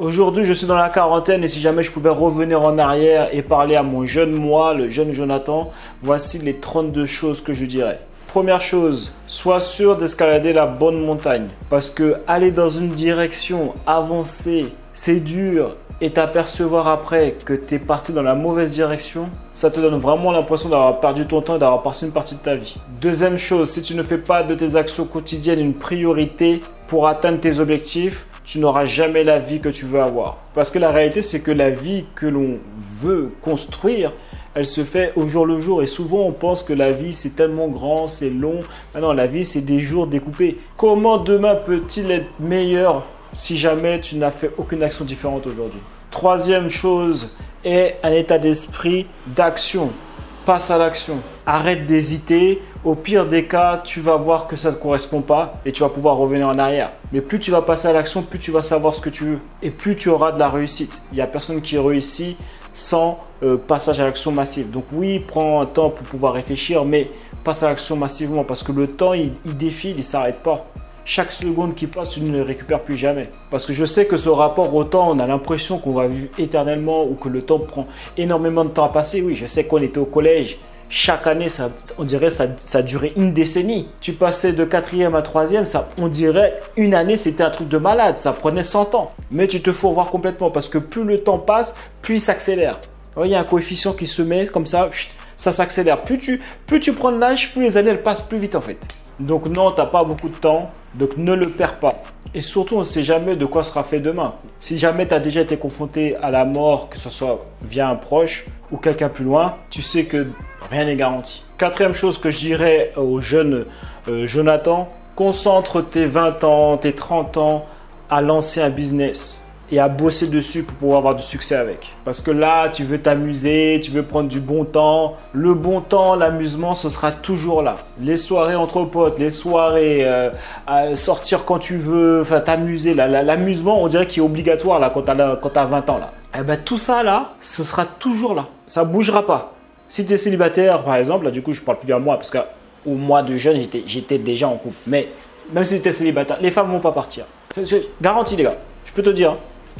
Aujourd'hui, je suis dans la quarantaine et si jamais je pouvais revenir en arrière et parler à mon jeune moi, le jeune Jonathan, voici les 32 choses que je dirais. Première chose, sois sûr d'escalader la bonne montagne parce que aller dans une direction, avancer, c'est dur et t'apercevoir après que tu es parti dans la mauvaise direction, ça te donne vraiment l'impression d'avoir perdu ton temps et d'avoir passé une partie de ta vie. Deuxième chose, si tu ne fais pas de tes actions quotidiennes une priorité pour atteindre tes objectifs, tu n'auras jamais la vie que tu veux avoir. Parce que la réalité, c'est que la vie que l'on veut construire, elle se fait au jour le jour. Et souvent, on pense que la vie, c'est tellement grand, c'est long. Ah non, la vie, c'est des jours découpés. Comment demain peut-il être meilleur si jamais tu n'as fait aucune action différente aujourd'hui? Troisième chose est un état d'esprit d'action passe à l'action. Arrête d'hésiter. Au pire des cas, tu vas voir que ça ne correspond pas et tu vas pouvoir revenir en arrière. Mais plus tu vas passer à l'action, plus tu vas savoir ce que tu veux et plus tu auras de la réussite. Il n'y a personne qui réussit sans euh, passage à l'action massive. Donc oui, prends un temps pour pouvoir réfléchir, mais passe à l'action massivement parce que le temps, il, il défile, il ne s'arrête pas chaque seconde qui passe, tu ne le récupères plus jamais. Parce que je sais que ce rapport au temps, on a l'impression qu'on va vivre éternellement ou que le temps prend énormément de temps à passer. Oui, je sais qu'on était au collège. Chaque année, ça, on dirait ça, ça durait une décennie. Tu passais de quatrième à troisième, ça, on dirait une année, c'était un truc de malade. Ça prenait 100 ans. Mais tu te fous voir complètement parce que plus le temps passe, plus il s'accélère. Il y a un coefficient qui se met comme ça, ça s'accélère. Plus tu, plus tu prends de l'âge, plus les années elles passent plus vite en fait. Donc non, tu n'as pas beaucoup de temps, donc ne le perds pas. Et surtout, on ne sait jamais de quoi sera fait demain. Si jamais tu as déjà été confronté à la mort, que ce soit via un proche ou quelqu'un plus loin, tu sais que rien n'est garanti. Quatrième chose que je dirais au jeune euh, Jonathan, concentre tes 20 ans, tes 30 ans à lancer un business et à bosser dessus pour pouvoir avoir du succès avec. Parce que là, tu veux t'amuser, tu veux prendre du bon temps. Le bon temps, l'amusement, ce sera toujours là. Les soirées entre potes, les soirées, euh, sortir quand tu veux, enfin t'amuser. L'amusement, on dirait qu'il est obligatoire là quand tu as, 20 ans là. Eh ben tout ça là, ce sera toujours là. Ça bougera pas. Si tu es célibataire par exemple, là du coup je parle plus à moi parce qu'au mois de jeune j'étais déjà en couple. Mais même si tu es célibataire, les femmes vont pas partir. Garantie les gars, je peux te dire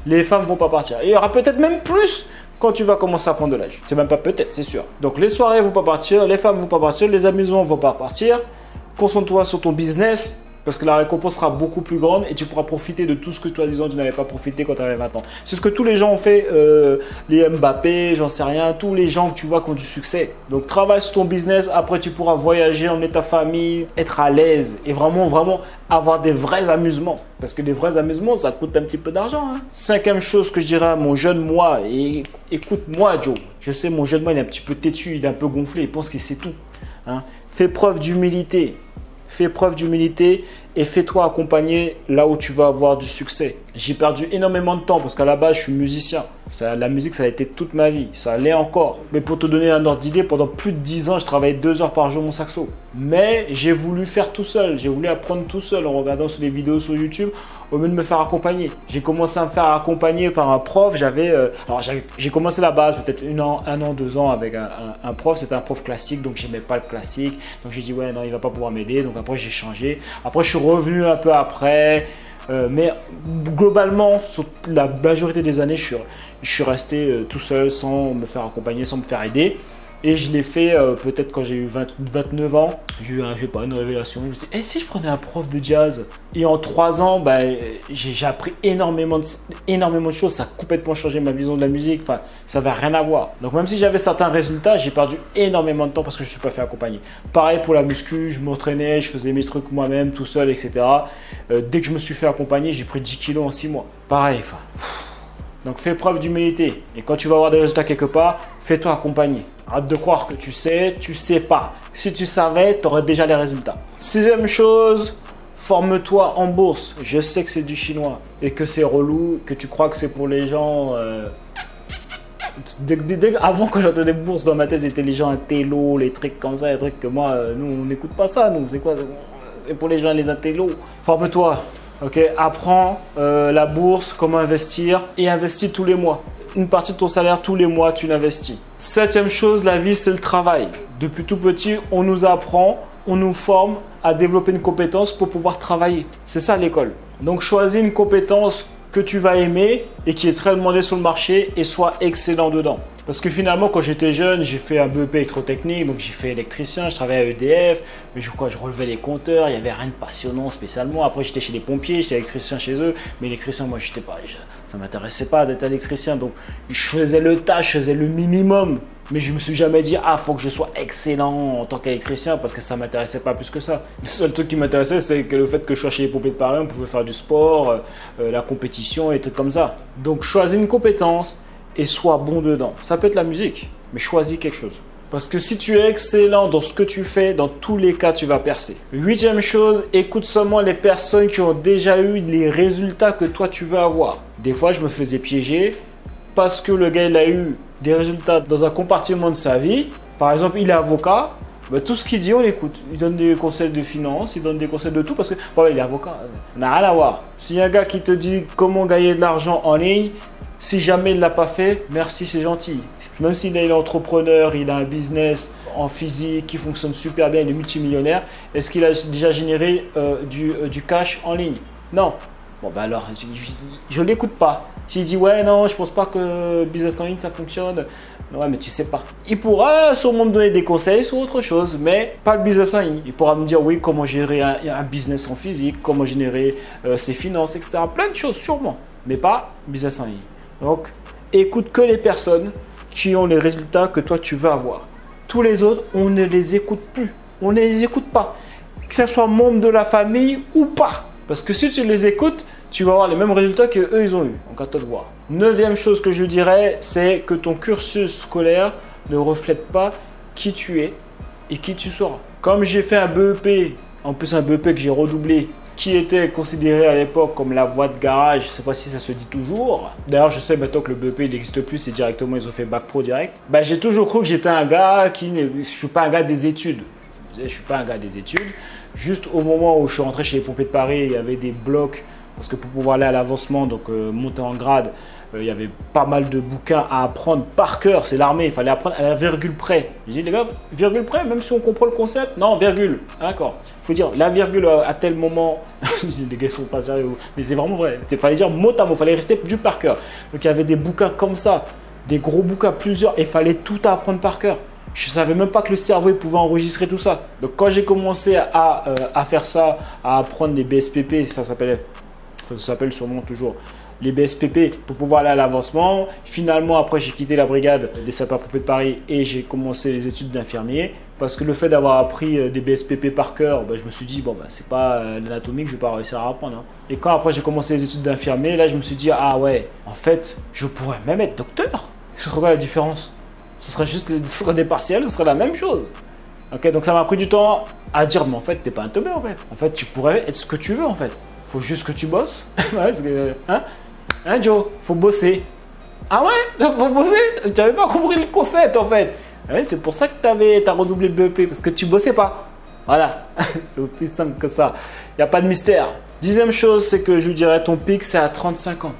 les femmes vont pas partir. Et il y aura peut-être même plus quand tu vas commencer à prendre de l'âge. C'est même pas peut-être, c'est sûr. Donc les soirées vont pas partir, les femmes vont pas partir, les amusements vont pas partir. Concentre-toi sur ton business, parce que la récompense sera beaucoup plus grande et tu pourras profiter de tout ce que toi, disons, tu n'avais pas profité quand tu avais 20 ans. C'est ce que tous les gens ont fait, euh, les Mbappé, j'en sais rien, tous les gens que tu vois qui ont du succès. Donc travaille sur ton business, après tu pourras voyager, emmener ta famille, être à l'aise et vraiment, vraiment avoir des vrais amusements. Parce que des vrais amusements, ça coûte un petit peu d'argent. Hein. Cinquième chose que je dirais à mon jeune moi, et écoute-moi Joe, je sais mon jeune moi il est un petit peu têtu, il est un peu gonflé, il pense qu'il sait tout. Hein. Fais preuve d'humilité fais preuve d'humilité et fais-toi accompagner là où tu vas avoir du succès. J'ai perdu énormément de temps parce qu'à la base, je suis musicien. La musique, ça a été toute ma vie. Ça l'est encore. Mais pour te donner un ordre d'idée, pendant plus de 10 ans, je travaillais 2 heures par jour mon saxo. Mais j'ai voulu faire tout seul. J'ai voulu apprendre tout seul en regardant sur les vidéos sur YouTube au lieu de me faire accompagner. J'ai commencé à me faire accompagner par un prof. J'avais, euh, alors j'ai commencé la base peut-être an, un an, deux ans avec un, prof. C'était un prof classique, donc j'aimais pas le classique. Donc j'ai dit ouais non, il va pas pouvoir m'aider. Donc après j'ai changé. Après je suis revenu un peu après. Euh, mais globalement, sur la majorité des années, je suis, resté euh, tout seul sans me faire accompagner, sans me faire aider. Et je l'ai fait euh, peut-être quand j'ai eu 29 ans. J'ai eu, pas, une révélation. Je me suis dit, eh, si je prenais un prof de jazz? Et en 3 ans, bah, j'ai appris énormément de, énormément de choses. Ça a complètement changé ma vision de la musique. Enfin, ça n'avait rien à voir. Donc même si j'avais certains résultats, j'ai perdu énormément de temps parce que je ne suis pas fait accompagner. Pareil pour la muscu, je m'entraînais, je faisais mes trucs moi-même, tout seul, etc. Euh, dès que je me suis fait accompagner, j'ai pris 10 kilos en 6 mois. Pareil, enfin... Donc fais preuve d'humilité. Et quand tu vas avoir des résultats quelque part, fais-toi accompagner. Arrête de croire que tu sais, tu sais pas. Si tu savais, tu aurais déjà les résultats. Sixième chose, forme-toi en bourse. Je sais que c'est du chinois et que c'est relou, que tu crois que c'est pour les gens. Euh, avant que j'entendais bourse dans ma tête, c'était les gens intello, les trucs comme ça, les trucs que moi, euh, nous, on n'écoute pas ça, nous. C'est quoi C'est pour les gens, les intello. Forme-toi. Apprends euh, la bourse, comment investir et investis tous les mois. Une partie de ton salaire tous les mois, tu l'investis. Septième chose, la vie, c'est le travail. Depuis tout petit, on nous apprend, on nous forme à développer une compétence pour pouvoir travailler. C'est ça l'école. Donc choisis une compétence que tu vas aimer et qui est très demandé sur le marché et sois excellent dedans. Parce que finalement, quand j'étais jeune, j'ai fait un BEP électrotechnique, donc j'ai fait électricien, je travaillais à EDF, mais je crois je relevais les compteurs, il n'y avait rien de passionnant spécialement. Après, j'étais chez les pompiers, j'étais électricien chez eux, mais électricien, moi, j'étais pas, ça m'intéressait pas d'être électricien, donc je faisais le tâche, je faisais le minimum. Mais je me suis jamais dit, ah, faut que je sois excellent en tant qu'électricien parce que ça m'intéressait pas plus que ça. Le seul truc qui m'intéressait, c'est que le fait que je sois chez les pompiers de Paris, on pouvait faire du sport, euh, euh, la compétition et tout comme ça. Donc, choisis une compétence et sois bon dedans. Ça peut être la musique, mais choisis quelque chose. Parce que si tu es excellent dans ce que tu fais, dans tous les cas, tu vas percer. Huitième chose, écoute seulement les personnes qui ont déjà eu les résultats que toi tu veux avoir. Des fois, je me faisais piéger parce que le gars il a eu des résultats dans un compartiment de sa vie. Par exemple, il est avocat. Tout ce qu'il dit, on l'écoute. Il donne des conseils de finance, il donne des conseils de tout parce que il est avocat. N'a rien à voir. S'il y a un gars qui te dit comment gagner de l'argent en ligne, si jamais il ne l'a pas fait, merci, c'est gentil. Même s'il est entrepreneur, il a un business en physique qui fonctionne super bien, il est multimillionnaire, est-ce qu'il a déjà généré euh, du, euh, du cash en ligne? Non. Bon, ben alors, je ne l'écoute pas. S'il dit ouais, non, je pense pas que business en ligne ça fonctionne. Ouais, mais tu sais pas. Il pourra sûrement me donner des conseils sur autre chose, mais pas le business en ligne. Il pourra me dire oui, comment gérer un, business en physique, comment générer euh, ses finances, etc. Plein de choses, sûrement, mais pas business en ligne. Donc, écoute que les personnes qui ont les résultats que toi tu veux avoir. Tous les autres, on ne les écoute plus. On ne les écoute pas. Que ce soit membre de la famille ou pas. Parce que si tu les écoutes, tu vas avoir les mêmes résultats que eux ils ont eu. Donc à toi de voir. Neuvième chose que je dirais, c'est que ton cursus scolaire ne reflète pas qui tu es et qui tu seras. Comme j'ai fait un BEP, en plus un BEP que j'ai redoublé, qui était considéré à l'époque comme la voie de garage, je sais pas si ça se dit toujours. D'ailleurs, je sais maintenant que le BEP n'existe plus, c'est directement ils ont fait bac pro direct. Bah, j'ai toujours cru que j'étais un gars qui je suis pas un gars des études. Je suis pas un gars des études. Juste au moment où je suis rentré chez les pompiers de Paris, il y avait des blocs parce que pour pouvoir aller à l'avancement, donc euh, monter en grade, euh, il y avait pas mal de bouquins à apprendre par cœur. C'est l'armée, il fallait apprendre à la virgule près. J'ai dit, les gars, virgule près, même si on comprend le concept? Non, virgule. D'accord. Il faut dire la virgule à tel moment. les gars sont pas sérieux. Mais c'est vraiment vrai. Il fallait dire mot à mot, il fallait rester du par cœur. Donc il y avait des bouquins comme ça, des gros bouquins, plusieurs, et il fallait tout apprendre par cœur. Je savais même pas que le cerveau pouvait enregistrer tout ça. Donc quand j'ai commencé à, euh, à, faire ça, à apprendre des BSPP, ça s'appelait ça s'appelle sûrement toujours les BSPP pour pouvoir aller à l'avancement. Finalement, après, j'ai quitté la brigade des sapeurs-pompiers de Paris et j'ai commencé les études d'infirmier. Parce que le fait d'avoir appris euh, des BSPP par cœur, ben, je me suis dit, bon, ben, c'est pas euh, l'anatomie que je vais pas réussir à apprendre. Hein. Et quand après j'ai commencé les études d'infirmier, là, je me suis dit, ah ouais, en fait, je pourrais même être docteur. Ce serait quoi la différence Ce serait juste ce serait des partiels, ce serait la même chose. Ok, donc ça m'a pris du temps à dire, mais en fait, t'es pas un teubé en fait. En fait, tu pourrais être ce que tu veux en fait. Faut juste que tu bosses. hein? Hein, Joe? Faut bosser. Ah ouais? Faut bosser? Tu n'avais pas compris le concept en fait. c'est pour ça que tu as redoublé le BEP, parce que tu bossais pas. Voilà, c'est aussi simple que ça. Il n'y a pas de mystère. Dixième chose, c'est que je dirais ton pic, c'est à 35 ans.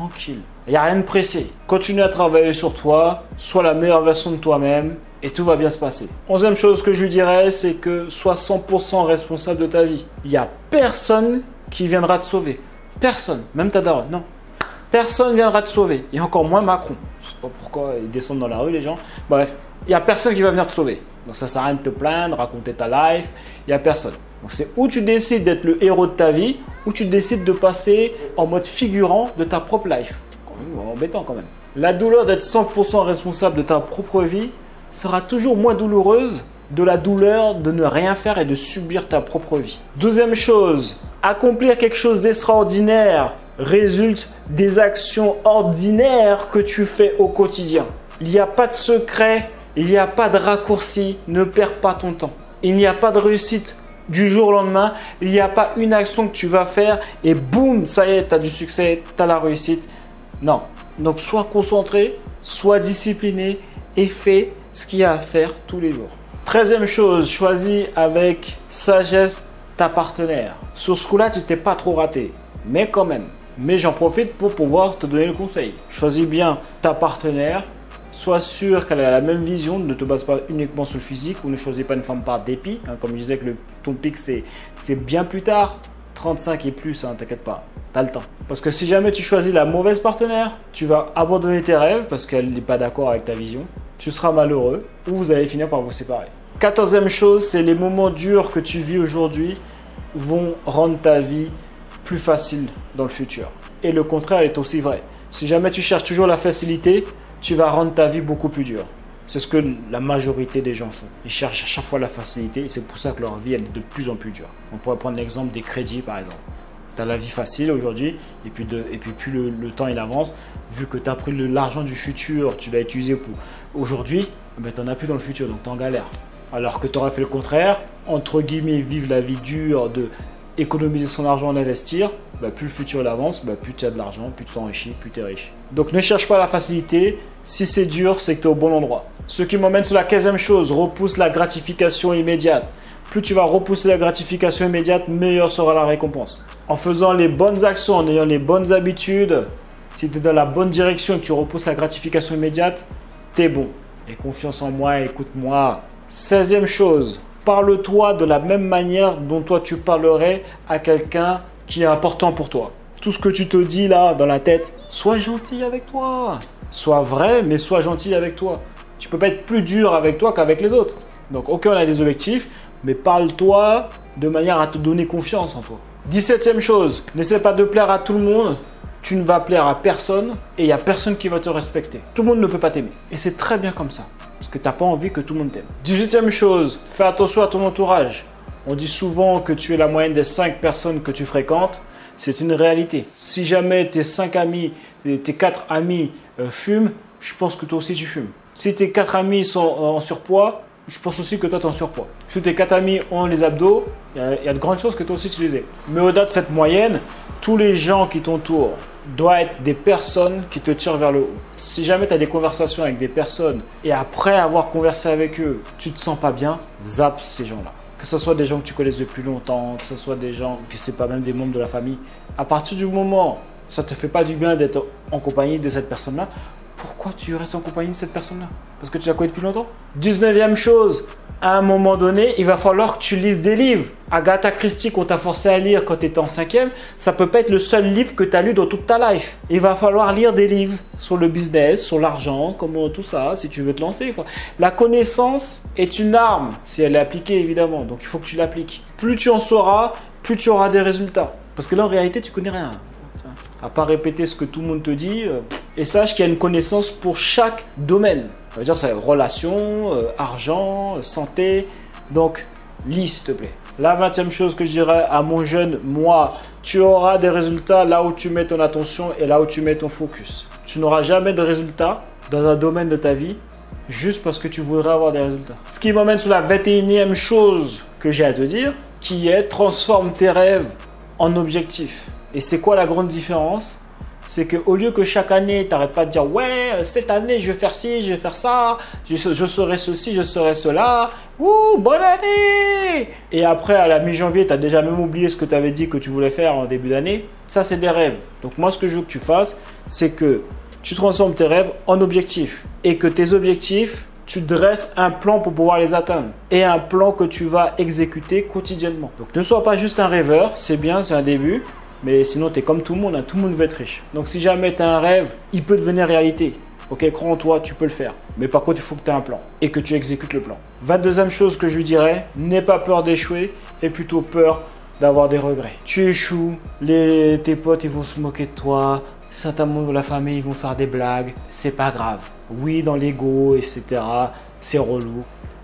Tranquille. Il n'y a rien de pressé. Continue à travailler sur toi, sois la meilleure version de toi-même et tout va bien se passer. Onzième chose que je lui dirais, c'est que sois 100% responsable de ta vie. Il n'y a personne qui viendra te sauver. Personne, même ta daronne, non. Personne viendra te sauver. Et encore moins Macron. Je sais pas pourquoi ils descendent dans la rue, les gens. Bref, il n'y a personne qui va venir te sauver. Donc ça sert à rien de te plaindre, raconter ta life. Il n'y a personne. Donc c'est où tu décides d'être le héros de ta vie, ou tu décides de passer en mode figurant de ta propre life. embêtant quand même. La douleur d'être 100% responsable de ta propre vie sera toujours moins douloureuse de la douleur de ne rien faire et de subir ta propre vie. Deuxième chose, accomplir quelque chose d'extraordinaire résulte des actions ordinaires que tu fais au quotidien. Il n'y a pas de secret, il n'y a pas de raccourci, ne perds pas ton temps. Il n'y a pas de réussite du jour au lendemain, il n'y a pas une action que tu vas faire et boum, ça y est, tu as du succès, tu as la réussite. Non. Donc sois concentré, sois discipliné et fais ce qu'il y a à faire tous les jours. Treizième chose, choisis avec sagesse ta partenaire. Sur ce coup-là, tu t'es pas trop raté, mais quand même. Mais j'en profite pour pouvoir te donner le conseil. Choisis bien ta partenaire. Sois sûr qu'elle a la même vision, ne te base pas uniquement sur le physique ou ne choisis pas une femme par dépit. Hein. comme je disais que ton pic c'est bien plus tard, 35 et plus, hein, t'inquiète pas. tu as le temps. Parce que si jamais tu choisis la mauvaise partenaire, tu vas abandonner tes rêves parce qu'elle n'est pas d'accord avec ta vision. Tu seras malheureux ou vous allez finir par vous séparer. Quatorzième chose, c'est les moments durs que tu vis aujourd'hui vont rendre ta vie plus facile dans le futur. Et le contraire est aussi vrai. Si jamais tu cherches toujours la facilité, tu vas rendre ta vie beaucoup plus dure. C'est ce que la majorité des gens font. Ils cherchent à chaque fois la facilité et c'est pour ça que leur vie est de plus en plus dure. On pourrait prendre l'exemple des crédits par exemple. Tu as la vie facile aujourd'hui et puis, plus le, temps il avance, vu que tu as pris l'argent du futur, tu l'as utilisé pour aujourd'hui, ben, tu n'en as plus dans le futur, donc tu en galère. Alors que tu aurais fait le contraire, entre guillemets, vivre la vie dure de économiser son argent, en investir, bah, plus le futur avance, bah, plus tu as de l'argent, plus tu t'enrichis, plus tu es riche. Donc ne cherche pas la facilité. Si c'est dur, c'est que tu es au bon endroit. Ce qui m'emmène sur la quinzième chose, repousse la gratification immédiate. Plus tu vas repousser la gratification immédiate, meilleure sera la récompense. En faisant les bonnes actions, en ayant les bonnes habitudes, si tu es dans la bonne direction et que tu repousses la gratification immédiate, tu es bon. Et confiance en moi, écoute-moi. 16 chose, parle-toi de la même manière dont toi tu parlerais à quelqu'un qui est important pour toi. Tout ce que tu te dis là dans la tête, sois gentil avec toi. Sois vrai, mais sois gentil avec toi. Tu peux pas être plus dur avec toi qu'avec les autres. Donc, ok, on a des objectifs, mais parle-toi de manière à te donner confiance en toi. 17ème chose, n'essaie pas de plaire à tout le monde. Tu ne vas plaire à personne et il n'y a personne qui va te respecter. Tout le monde ne peut pas t'aimer. Et c'est très bien comme ça parce que tu n'as pas envie que tout le monde t'aime. 18e chose, fais attention à ton entourage. On dit souvent que tu es la moyenne des 5 personnes que tu fréquentes. C'est une réalité. Si jamais tes 5 amis, tes 4 amis euh, fument, je pense que toi aussi tu fumes. Si tes 4 amis sont en surpoids, je pense aussi que toi tu es en surpoids. Si tes 4 amis ont les abdos, il y, a de grandes chances que toi aussi tu les aies. Mais au-delà de cette moyenne, tous les gens qui t'entourent doivent être des personnes qui te tirent vers le haut. Si jamais tu as des conversations avec des personnes et après avoir conversé avec eux, tu te sens pas bien, zappe ces gens-là. Que ce soit des gens que tu connaisses depuis longtemps, que ce soit des gens que c'est pas même des membres de la famille. À partir du moment ça te fait pas du bien d'être en compagnie de cette personne-là, pourquoi tu restes en compagnie de cette personne-là? Parce que tu la connais depuis longtemps? 19e chose, à un moment donné, il va falloir que tu lises des livres. Agatha Christie qu'on t'a forcé à lire quand tu étais en cinquième, ça peut pas être le seul livre que tu as lu dans toute ta life. Il va falloir lire des livres sur le business, sur l'argent, comment tout ça, si tu veux te lancer. La connaissance est une arme, si elle est appliquée évidemment, donc il faut que tu l'appliques. Plus tu en sauras, plus tu auras des résultats. Parce que là en réalité, tu connais rien à pas répéter ce que tout le monde te dit. Euh, et sache qu'il y a une connaissance pour chaque domaine. Ça veut dire, c'est relations, euh, argent, santé. Donc, lis, s'il te plaît. La vingtième chose que je dirais à mon jeune moi, tu auras des résultats là où tu mets ton attention et là où tu mets ton focus. Tu n'auras jamais de résultats dans un domaine de ta vie juste parce que tu voudrais avoir des résultats. Ce qui m'emmène sur la 21e chose que j'ai à te dire, qui est transforme tes rêves en objectifs. Et c'est quoi la grande différence? C'est qu'au lieu que chaque année, tu n'arrêtes pas de dire Ouais, cette année, je vais faire ci, je vais faire ça, je, je serai ceci, je serai cela, ouh, bonne année Et après, à la mi-janvier, tu as déjà même oublié ce que tu avais dit que tu voulais faire en début d'année. Ça, c'est des rêves. Donc, moi, ce que je veux que tu fasses, c'est que tu transformes tes rêves en objectifs. Et que tes objectifs, tu dresses un plan pour pouvoir les atteindre et un plan que tu vas exécuter quotidiennement. Donc ne sois pas juste un rêveur, c'est bien, c'est un début, mais sinon, tu es comme tout le monde, hein. tout le monde veut être riche. Donc si jamais tu as un rêve, il peut devenir réalité. Ok, crois en toi, tu peux le faire. Mais par contre, il faut que tu aies un plan et que tu exécutes le plan. 22e chose que je lui dirais, n'aie pas peur d'échouer et plutôt peur d'avoir des regrets. Tu échoues, tes potes ils vont se moquer de toi, certains membres de la famille ils vont faire des blagues, c'est pas grave. Oui, dans l'ego, etc., c'est relou,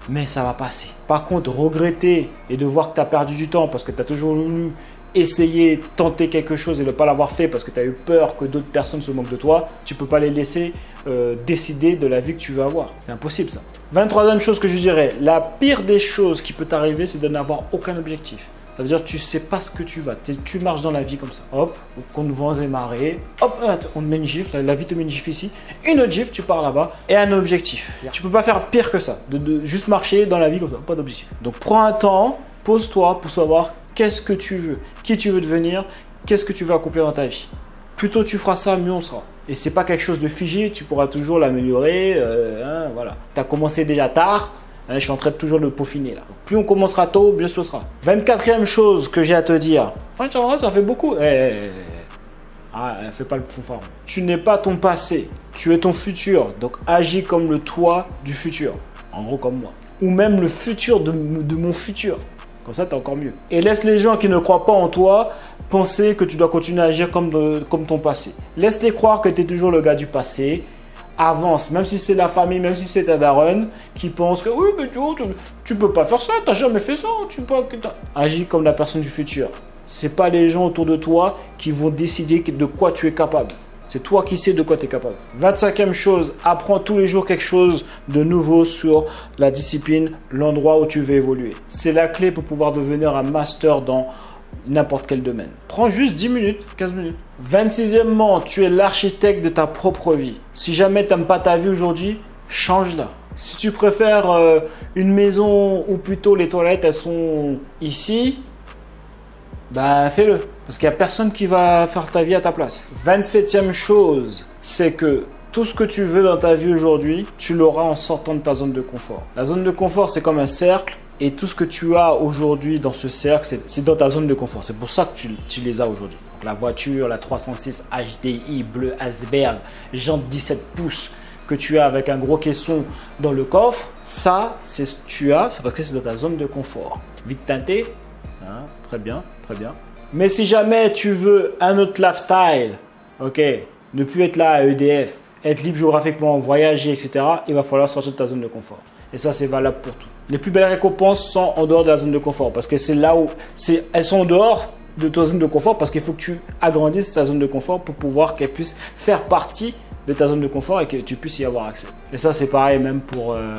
mais ça va passer. Par contre, regretter et de voir que tu as perdu du temps parce que tu as toujours voulu essayer, tenter quelque chose et ne pas l'avoir fait parce que tu as eu peur que d'autres personnes se moquent de toi, tu peux pas les laisser euh, décider de la vie que tu veux avoir. C'est impossible ça. 23e chose que je dirais, la pire des choses qui peut t'arriver, c'est de n'avoir aucun objectif. Ça veut dire que tu sais pas ce que tu vas. Tu marches dans la vie comme ça. Hop, qu'on nous vend des marées. Hop, on te met une gifle. La vie te met une gifle ici. Une autre gifle, tu pars là-bas. Et un objectif. Tu peux pas faire pire que ça. De, de juste marcher dans la vie comme ça. Pas d'objectif. Donc prends un temps, pose-toi pour savoir qu'est-ce que tu veux, qui tu veux devenir, qu'est-ce que tu veux accomplir dans ta vie. Plus tôt tu feras ça, mieux on sera. Et c'est pas quelque chose de figé, tu pourras toujours l'améliorer. Euh, hein, voilà. Tu as commencé déjà tard, hein, je suis en train de toujours le peaufiner là. Plus on commencera tôt, mieux ce sera. 24e chose que j'ai à te dire. ça fait beaucoup. Eh, eh, eh, Ah, fais pas le fond Tu n'es pas ton passé, tu es ton futur. Donc agis comme le toi du futur. En gros, comme moi. Ou même le futur de, mon futur. Comme ça, tu encore mieux. Et laisse les gens qui ne croient pas en toi penser que tu dois continuer à agir comme, comme ton passé. Laisse-les croire que tu es toujours le gars du passé avance, même si c'est la famille, même si c'est ta daronne qui pense que oui, mais tu, tu peux pas faire ça, tu n'as jamais fait ça, tu peux Agis comme la personne du futur. C'est pas les gens autour de toi qui vont décider de quoi tu es capable. C'est toi qui sais de quoi tu es capable. 25e chose, apprends tous les jours quelque chose de nouveau sur la discipline, l'endroit où tu veux évoluer. C'est la clé pour pouvoir devenir un master dans n'importe quel domaine. Prends juste 10 minutes, 15 minutes. 26e, tu es l'architecte de ta propre vie. Si jamais tu n'aimes pas ta vie aujourd'hui, change-la. Si tu préfères euh, une maison ou plutôt les toilettes, elles sont ici, bah fais-le. Parce qu'il n'y a personne qui va faire ta vie à ta place. 27e chose, c'est que tout ce que tu veux dans ta vie aujourd'hui, tu l'auras en sortant de ta zone de confort. La zone de confort, c'est comme un cercle. Et tout ce que tu as aujourd'hui dans ce cercle, c'est dans ta zone de confort. C'est pour ça que tu, les as aujourd'hui. La voiture, la 306 HDI bleu Asberg, jante 17 pouces que tu as avec un gros caisson dans le coffre, ça, c'est ce que tu as, c'est parce que c'est dans ta zone de confort. Vite teinté, hein, très bien, très bien. Mais si jamais tu veux un autre lifestyle, ok, ne plus être là à EDF, être libre géographiquement, voyager, etc., il va falloir sortir de ta zone de confort. Et ça, c'est valable pour tout. Les plus belles récompenses sont en dehors de la zone de confort parce que c'est là où elles sont en dehors de ta zone de confort parce qu'il faut que tu agrandisses ta zone de confort pour pouvoir qu'elle puisse faire partie de ta zone de confort et que tu puisses y avoir accès. Et ça, c'est pareil même pour euh,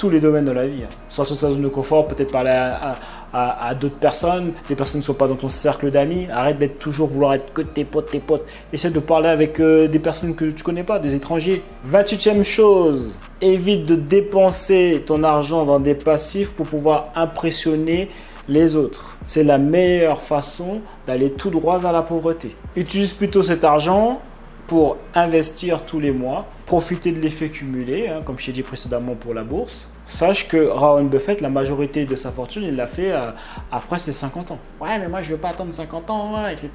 tous les domaines de la vie. Sortir de sa zone de confort, peut-être parler à, d'autres personnes, des personnes ne sont pas dans ton cercle d'amis. Arrête d'être toujours vouloir être que tes potes, tes potes. Essaie de parler avec euh, des personnes que tu connais pas, des étrangers. 28e chose, évite de dépenser ton argent dans des passifs pour pouvoir impressionner les autres. C'est la meilleure façon d'aller tout droit vers la pauvreté. Utilise plutôt cet argent pour investir tous les mois, profiter de l'effet cumulé, hein, comme je t'ai dit précédemment pour la bourse. Sache que Warren Buffett, la majorité de sa fortune, il l'a fait après ses 50 ans. Ouais, mais moi je veux pas attendre 50 ans, etc.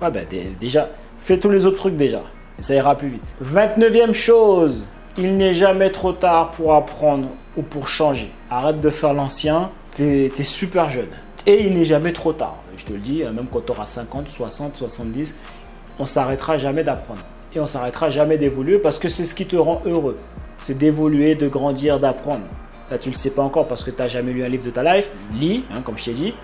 Ouais, ben déjà, fais tous les autres trucs déjà. Ça ira plus vite. 29e chose, il n'est jamais trop tard pour apprendre ou pour changer. Arrête de faire l'ancien, tu es, super jeune. Et il n'est jamais trop tard. Je te le dis, hein, même quand tu auras 50, 60, 70, on s'arrêtera jamais d'apprendre et on s'arrêtera jamais d'évoluer parce que c'est ce qui te rend heureux. C'est d'évoluer, de grandir, d'apprendre. Là, tu ne le sais pas encore parce que tu n'as jamais lu un livre de ta life. Lis, hein, comme je t'ai dit.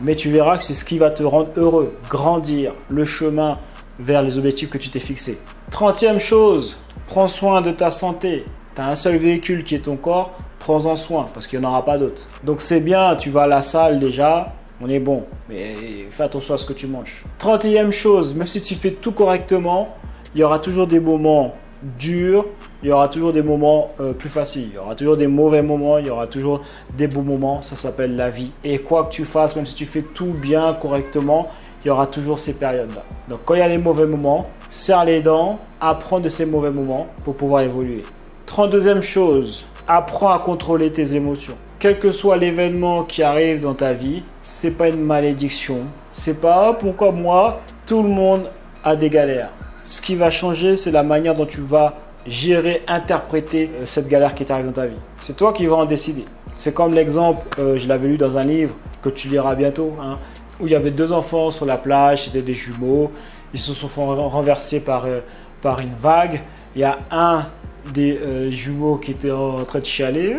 Mais tu verras que c'est ce qui va te rendre heureux. Grandir, le chemin vers les objectifs que tu t'es fixés. Trentième chose, prends soin de ta santé. Tu as un seul véhicule qui est ton corps, prends-en soin parce qu'il n'y en aura pas d'autre. Donc c'est bien, tu vas à la salle déjà, on est bon, mais fais attention à ce que tu manges. 31 chose, même si tu fais tout correctement, il y aura toujours des moments durs, il y aura toujours des moments euh, plus faciles, il y aura toujours des mauvais moments, il y aura toujours des beaux moments, ça s'appelle la vie. Et quoi que tu fasses, même si tu fais tout bien, correctement, il y aura toujours ces périodes-là. Donc quand il y a les mauvais moments, serre les dents, apprends de ces mauvais moments pour pouvoir évoluer. 32e chose, apprends à contrôler tes émotions. Quel que soit l'événement qui arrive dans ta vie, c'est pas une malédiction. C'est pas pourquoi moi, tout le monde a des galères. Ce qui va changer, c'est la manière dont tu vas gérer, interpréter euh, cette galère qui t'arrive dans ta vie. C'est toi qui vas en décider. C'est comme l'exemple, euh, je l'avais lu dans un livre que tu liras bientôt, hein, où il y avait deux enfants sur la plage, c'était des jumeaux, ils se sont renversés par, euh, par une vague. Il y a un des jumeaux qui était en train de chialer,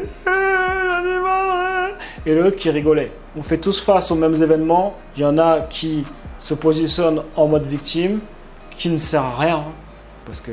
et l'autre qui rigolait. On fait tous face aux mêmes événements. Il y en a qui se positionnent en mode victime qui ne sert à rien, hein, parce que,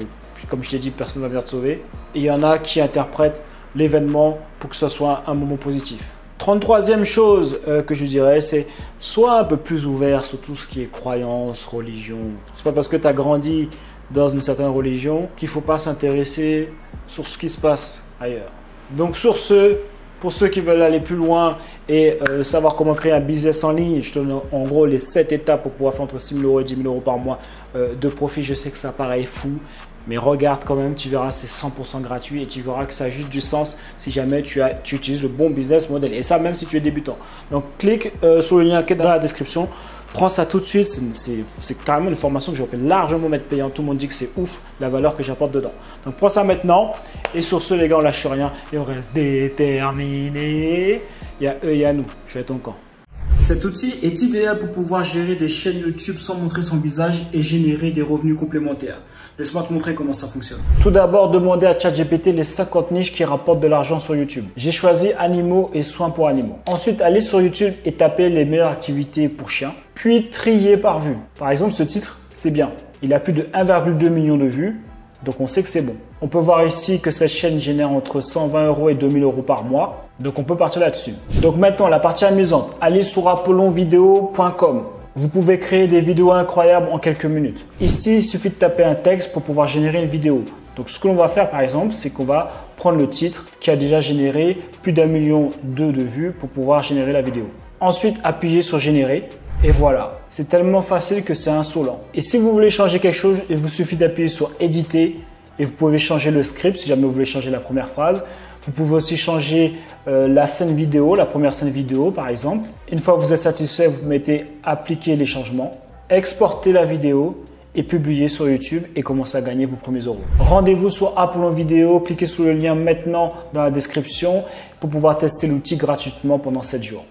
comme je t'ai dit, personne ne va venir te sauver. Il y en a qui interprètent l'événement pour que ce soit un moment positif. 33e chose euh, que je dirais, c'est sois un peu plus ouvert sur tout ce qui est croyance, religion. C'est pas parce que tu as grandi dans une certaine religion qu'il faut pas s'intéresser sur ce qui se passe ailleurs. Donc sur ce, pour ceux qui veulent aller plus loin et euh, savoir comment créer un business en ligne, je te donne en gros les 7 étapes pour pouvoir faire entre 6 000 euros et 10 000 euros par mois euh, de profit. Je sais que ça paraît fou. Mais regarde quand même, tu verras, c'est 100% gratuit et tu verras que ça a juste du sens si jamais tu, utilises le bon business model. Et ça, même si tu es débutant. Donc, clique euh, sur le lien qui est dans la description. Prends ça tout de suite. C'est carrément une formation que je peux largement mettre payant. Tout le monde dit que c'est ouf la valeur que j'apporte dedans. Donc, prends ça maintenant. Et sur ce, les gars, on lâche rien et on reste déterminé. Il y a eux, il y a nous. Je vais ton camp. Cet outil est idéal pour pouvoir gérer des chaînes YouTube sans montrer son visage et générer des revenus complémentaires. Laisse-moi te montrer comment ça fonctionne. Tout d'abord, demandez à ChatGPT les 50 niches qui rapportent de l'argent sur YouTube. J'ai choisi animaux et soins pour animaux. Ensuite, allez sur YouTube et tapez les meilleures activités pour chiens. Puis triez par vue. Par exemple, ce titre, c'est bien. Il a plus de 1,2 million de vues. Donc on sait que c'est bon. On peut voir ici que cette chaîne génère entre 120 euros et 2000 euros par mois. Donc on peut partir là-dessus. Donc maintenant, la partie amusante. Allez sur apollonvideo.com. Vous pouvez créer des vidéos incroyables en quelques minutes. Ici, il suffit de taper un texte pour pouvoir générer une vidéo. Donc ce que l'on va faire par exemple, c'est qu'on va prendre le titre qui a déjà généré plus d'un million de vues pour pouvoir générer la vidéo. Ensuite, appuyez sur générer. Et voilà, c'est tellement facile que c'est insolent. Et si vous voulez changer quelque chose, il vous suffit d'appuyer sur éditer et vous pouvez changer le script si jamais vous voulez changer la première phrase. Vous pouvez aussi changer euh, la scène vidéo, la première scène vidéo par exemple. Une fois que vous êtes satisfait, vous mettez appliquer les changements, exporter la vidéo et publier sur YouTube et commencer à gagner vos premiers euros. Rendez-vous sur Apollon Vidéo, cliquez sur le lien maintenant dans la description pour pouvoir tester l'outil gratuitement pendant 7 jours.